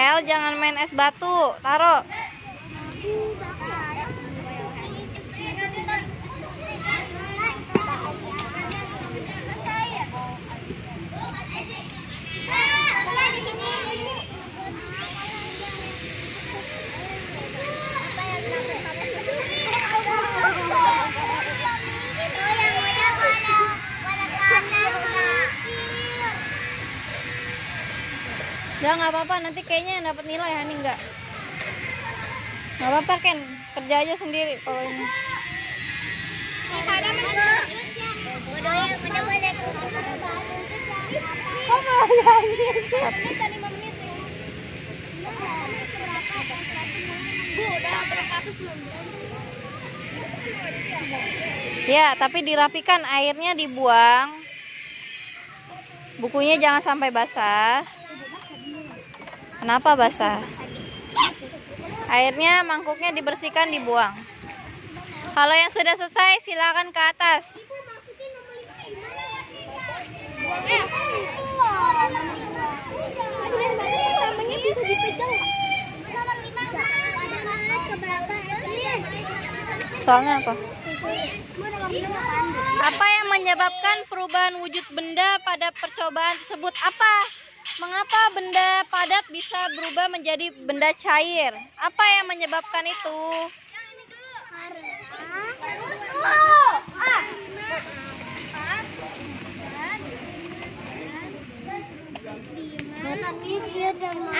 El jangan main es batu, taruh. Udah nggak apa-apa, nanti kayaknya yang dapat nilai Hani nggak. Nggak apa-apa Ken, kerja aja sendiri kalau ini. Ya, tapi dirapikan airnya dibuang. Bukunya jangan sampai basah. Kenapa basah? Airnya mangkuknya dibersihkan dibuang. Kalau yang sudah selesai silakan ke atas. Soalnya apa? Apa yang menyebabkan perubahan wujud benda pada percobaan tersebut? Apa? Mengapa benda padat bisa berubah menjadi benda cair? Apa yang menyebabkan itu? Ayo,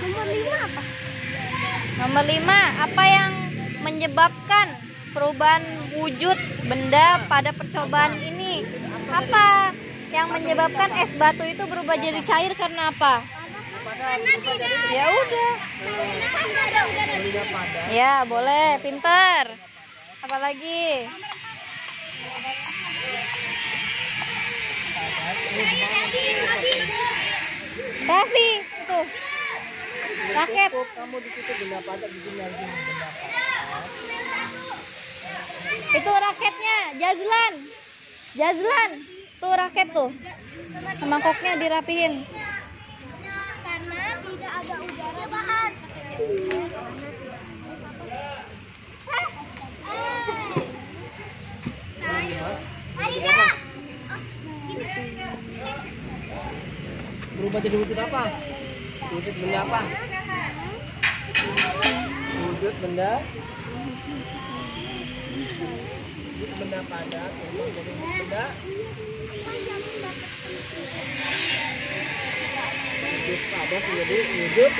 Nomor 5 apa? Nomor lima, apa yang menyebabkan perubahan wujud benda pada percobaan ini? Apa yang menyebabkan es batu itu berubah jadi cair karena apa? Karena tidak Ya udah. Ya, boleh, pintar. Apalagi? Raffi, tuh. Raket. Kamu di situ benda padat di sini lagi Itu raketnya, Jazlan. Jazlan. Tuh raket tuh. Mangkoknya dirapihin. karena tidak ada udara bahan. Berubah jadi wujud apa? Wujud benda apa? Wujud benda Wujud benda padat berubah jadi benda Wujud padat menjadi wujud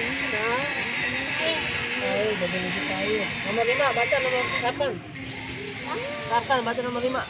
Cair jadi wujud cair Nomor lima baca nomor kapan? Kapan baca nomor lima?